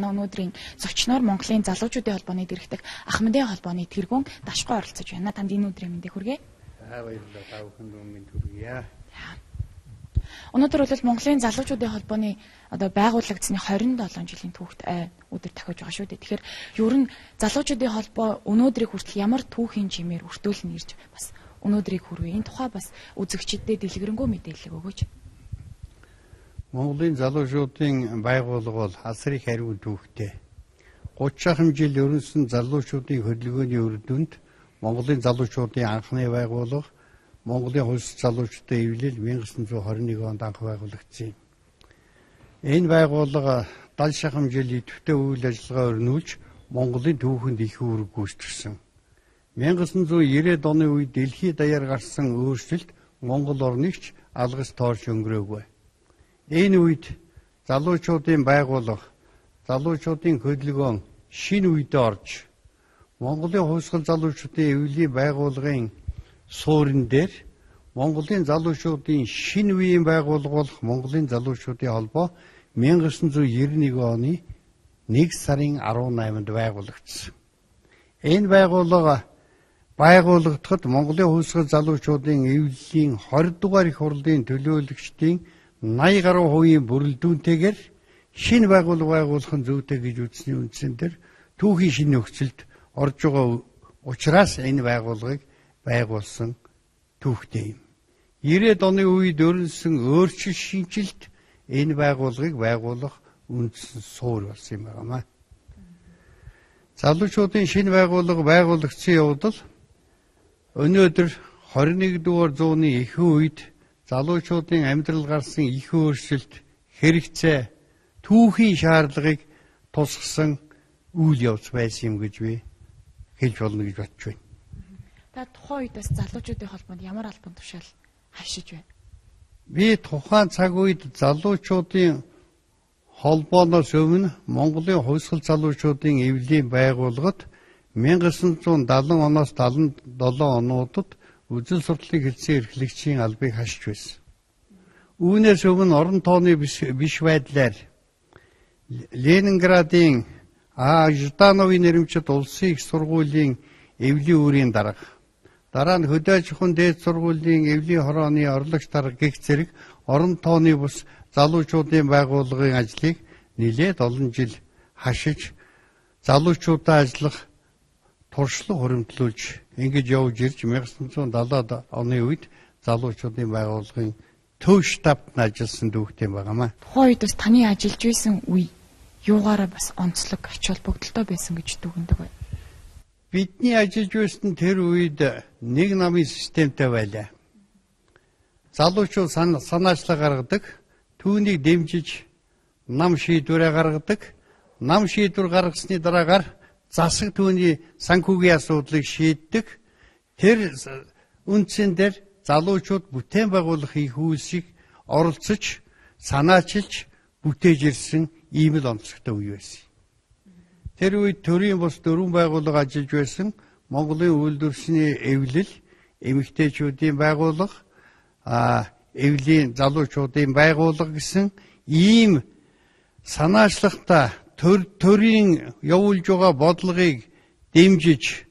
Өнөөдрийн зочноор Монголын залуучуудын холбооны дэргэдэг Ахмадын холбооны тэргүүн дашгүй оролцож байна. Танд энэ өдрийн мэндийг хүргэе. Аа баярлалаа. Та бүхэнд өмнө хүргье. Өнөөдөр бол Монголын залуучуудын холбооны одоо байгуулагдсны 27 жилийн түүхт өдөр тахиж байгаа шүү дээ. Тэгэхээр ер нь залуучуудын холбоо өнөөдрийг хүртэл ямар түүхийн жимээр өртөөлн ирж бас өнөөдрийг хүрвэ. Энэ тухай бас үзэгчдэд дэлгэрэнгүй мэдээлэл өгөөч. Монголын залуучуудын байгууллага бол их хариу түүхтэй. 30 жил ерөнсөн залуучуудын хөдөлгөөний үр дүнд Монголын залуучуудын анхны байгууллага Монголын хөлс залуучуудын эвлэл 1921 онд анх байгуулагдсан юм. Энэ байгууллага 70 шахам жил идэвхтэй үйл ажиллагаа өрнүүлж Монголын түүхэнд их үүрэг гүйцэтгсэн. 1990-ад оны үед дэлхийд даяар гарсан өөрчлөлт Монгол орныг ч алгас тоорч өнгөрөөгүй. Энэ үед залуучуудын байгууллага, залуучуудын хөдөлгөөн шинэ үедээ орж Монголын хувьсгал залуучуудын эвлийн байгууллагын суурин дээр Монголын залуучуудын шинэ үеийн байгууллага болох Монголын залуучуудын холбоо 1991 оны 1 сарын 18-нд байгуулагдсан. Энэ байгууллага байгуулагдахад Монголын хувьсгал залуучуудын эвлэлийн 20 дугаар их хурлын төлөөлөгчдийн 80 гаруй хувийн бүрэлдүүнтэйгээр шинэ байгууллага байгуулах нь зүйтэй гэж үзсний үндсэн дээр түүхийн шинэ нөхцөлд орж байгаа учраас энэ байгууллагыг байгуулсан түүхтэй юм. 90-ад оны үед өрнсөн өөрчлөлт шинжилт энэ байгууллагыг байгуулах үндсэн суур болсон юм байна. Залуучуудын шинэ байгууллага байгуулагдсан явдал өнөөдөр 21 дугаар зууны ихэнх үед залуучуудын амьдрал гарсан их өөрчлөлт хэрэгцээ түүхийн шаардлагыг тусгасан үйл явц байсан юм гэж би хэлж болно гэж бодож байна. Та тухайн үед бас залуучуудын холбоонд ямар албан тушаал хавшиж байна? Би тухайн цаг үед залуучуудын холбооноос өмнө Монголын хувьсгал залуучуудын эвлийн байгууллагад 1970 оноос 77 онуудад үзэл сурталыг хэлсэн эрхлэгчийн албыг хашиж байсан. Үүнээс өмнө орон тооны биш байдлаар Ленинградын А Ждановын нэрмжид улсын их сургуулийн эвлийн үүрийн дарга дараа нь хөдөө аж ахуйн дээд сургуулийн эвлийн хорооны орлогч дарга гих зэрэг орон тооны бус залуучуудын байгууллагын ажлыг нэлээд олон жил хашиж залуучуудаа ажиллах туршлага хуримтлуулж ингэж явж ирж 1970 оны үед залуучуудын байгууллагын төв штабт ажилласан дүүхтэй байгаамаа. Тухайн үед бас таны ажиллаж байсан үе юугаараа бас онцлог ач холбогдолтой байсан гэж дүгндэг бай. Бидний ажиллаж байсан тэр үед нэг намын системтэй байлаа. Залуучууд санаачлаа гаргадаг, түүнийг дэмжиж нам шийдвэрээ гаргадаг. Нам шийдвэр гаргасны дараагаар засаг түүний санхүүгийн асуудлыг шийддэг. Тэр үндсэн дээр залуучууд бүтээн байгуулах их үйлсийг оролцож, санаачилж бүтээж ирсэн ийм л онцлогтой үе байсан. Тэр үед төрийн бус дөрвөн байгууллага ажиллаж байсан Монголын үйлдвэрчний эвлэл, эмэгтэйчүүдийн байгууллага, эвлийн залуучуудын байгууллага гэсэн ийм санаачлагтай төр төрийн явуулж байгаа бодлогыг дэмжиж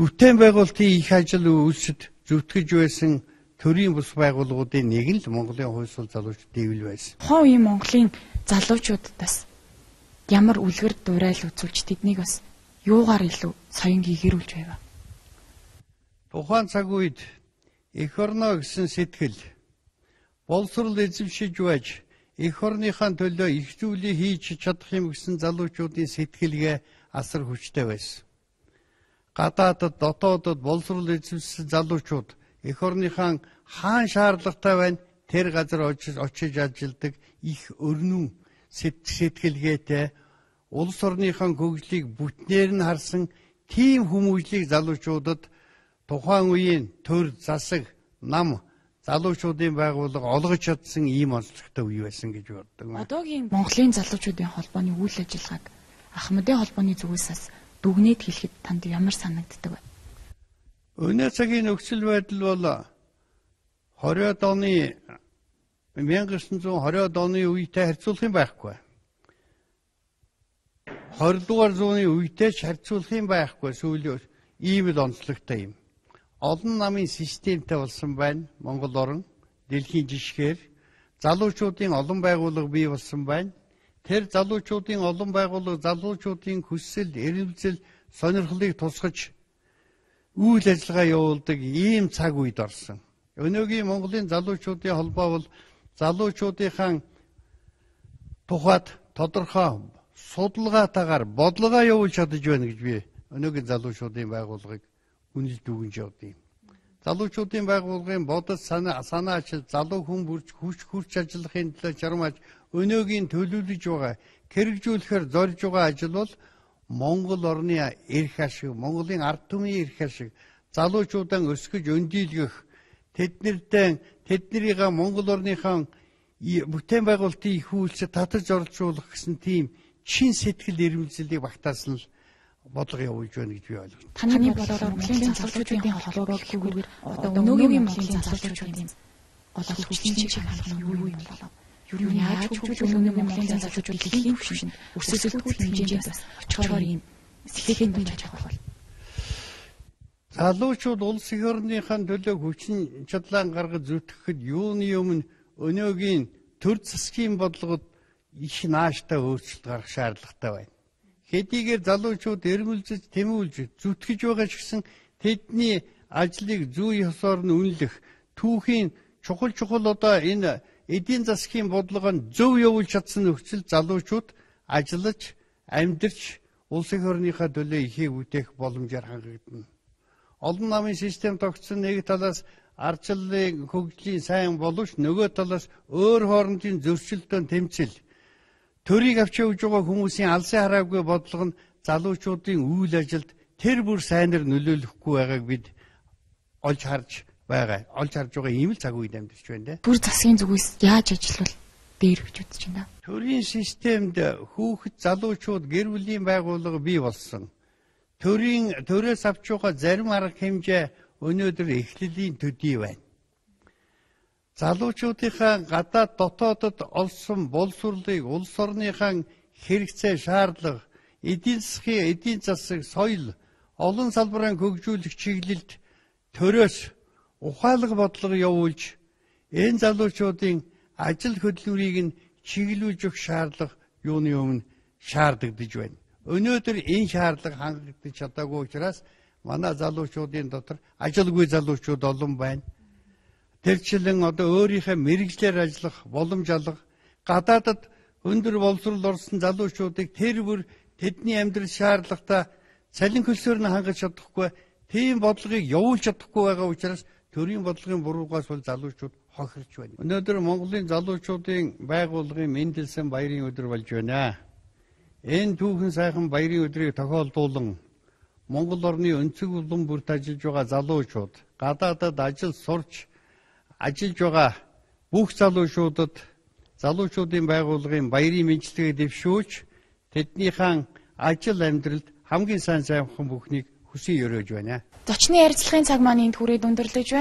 бүтээн байгуулалтын их ажил үйлсэд зүтгэж байсан төрийн бус байгууллагуудын нэг нь л Монголын хувьсгал залуучдын ивэл байсан. Тухайн үеийн Монголын залуучуудаас ямар үлгэр дуурайл үзүүлж тэднийг бас юугаар илүү соёнгийн гэрүүлж байв. Тухайн цаг үед эх орно гэсэн сэтгэл боловсрол эзэмшиж байж эх орныхаа төлөө их зүйлийг хийж чадах юм гэсэн залуучуудын сэтгэлгээ асар хүчтэй байсан. Гадаадд, дотоодд боловсрол эзэмшсэн залуучууд эх орныхаа хаан шаардлагатай байна тэр газар очиж ажилдаг их өрнүн сэтгэлгээтэй улс орныхаа хөгжлийг бүтнээр нь харсан тийм хүмүүжлийг залуучуудад тухайн үеийн төр засаг нам залуучуудын байгууллага олгож чадсан ийм онцлогтой үе байсан гэж боддог. Одоогийн Монголын залуучуудын холбооны үйл ажиллагааг Ахмадын холбооны зүгээс дүгнээд хэлэхэд танд ямар санагддаг вэ? Өнөө цагийн нөхцөл байдал бол 20-од оны 1920-од оны үетэй харьцуулах юм байхгүй. 20 дугаар зууны үедээ ч харьцуулах юм байхгүй сүүлийн ийм л онцлогтой юм. Олон намын системтэй болсон байна Монгол орн дэлхийн жишгээр залуучуудын олон байгууллага бий болсон байна. Тэр залуучуудын олон байгууллага залуучуудын хүсэл, эрмэлзэл, сонирхлыг тусгаж үйл ажиллагаа явуулдаг ийм цаг үед орсон. Өнөөгийн Монголын залуучуудын холбоо бол залуучуудынхаа тухайд тодорхой судалгаатаагаар бодлогоо явуулж чадаж байна гэж би өнөөгийн залуучуудын байгууллагыг үнэлж дүгнж явд юм. Залуучуудын байгууллагын бодол санаа санаач залуу хүн бүрч хүч хурч ажиллахын төлөө жармаж өнөөгийн төлөвлөж байгаа хэрэгжүүлэхээр зорж байгаа ажил бол Монгол орны эрх ашиг, Монголын ард түмний эрх ашиг залуучуудаа өсгөж өндийлгөх тэднэртэй тэднэрийг Монгол орныхон бүтээн байгуулалтын их үйлчлэл татаж оролцуулах гэсэн тийм чин сэтгэл эрмэлзлийг багтаасан л бодлого явуулж байна гэж би ойлгож байна. Таны бодлоор Монголын залуучуудын холбоогүйгээр одоо өнөөгийн Монголын залуучуудын гол хүчин хангах нь юу юм болов? Юу яаж хөгжүүл өнөөгийн Монголын залуучууд дэлхийн түвшинд өрсөлдөх хэмжээнд бас очихоор юм сэтгэлийн байж байгаа бол. Залуучууд улс орныхаа төлөө хүчин чадлаа гаргаж зүтгэхэд юуны өмнө өнөөгийн төр засгийн бодлогод их нааштай өөрчлөлт гарах шаардлагатай байна хэдийгээр залуучууд эрмэлзэж тэмүүлж зүтгэж байгаа ч гэсэн тэдний ажлыг зүй ёсоор нь үнэлэх түүхийн чухал чухал одоо энэ эдийн засгийн бодлогоо зөв явуулж чадсан нөхцөл залуучууд ажиллаж амьдарч улс их орныхаа төлөө ихийг үтээх боломжоор хангагдана. Олон намын систем тогтсон нэг талаас ардчлалын хөгжлийн сайн боловч нөгөө талаас өөр хоорондын зөрчилдөөн тэмцэл Төрийг авч явж байгаа хүмүүсийн алсын хараагүй бодлого нь залуучуудын үйл ажилд тэр бүр сайнэр нөлөөлөхгүй байгааг бид олж харж байгаа. Олж харж байгаа ийм л цаг үед амьдарч байна те. Бүр засгийн зүгээс яаж ажиллавал дээр гэж үзэж байна. Төрийн системд хүүхэд залуучууд гэр бүлийн байгууллага бий болсон. Төрийн төрөөс авч байгаа зарим арга хэмжээ өнөөдөр эхлэлийн төдий байна залуучуудынхаа гадаад дотоодод олсон боловсруулыг улс орныхаа хэрэгцээ шаардлага эдийн засгийн эдийн засаг соёл олон салбарын хөгжүүлэх чиглэлд төрөөс ухаалаг бодлого явуулж энэ залуучуудын ажил хөдөлмөрийг нь чиглүүлж өгөх шаардлага юуны өмнө шаардагдж байна. Өнөөдөр энэ шаардлага хангагдаж чадаагүй учраас манай залуучуудын дотор ажилгүй залуучууд олон байна тэрчлэн одоо өөрийнхөө мэрэгжлэр ажиллах боломж алга гадаадад өндөр боловсрол орсон залуучуудыг тэр бүр тэдний амьдрал шаардлагатай цалин хөлсөөр нь хангаж чадахгүй тийм бодлогыг явуулж чадахгүй байгаа учраас төрийн бодлогын буруугаас бол залуучууд хохирч байна. Өнөөдөр Монголын залуучуудын байгууллагын мэндэлсэн баярын өдөр болж байна. Энэ түүхэн сайхан баярын өдрийг тохиолдуулан Монгол орны өнцөг улам бүрт ажиллаж байгаа залуучууд гадаадад ажил сурч ажиллаж байгаа бүх залуучуудад залуучуудын байгууллагын баярын мэдлэгийг дэвшүүлж тэднийхэн ажил амьдралд хамгийн сайн сайхан бүхнийг хүсэн өрөөж байна. Зочны ярилцлагын цаг маань энд хүрээд өндөрлөж байна.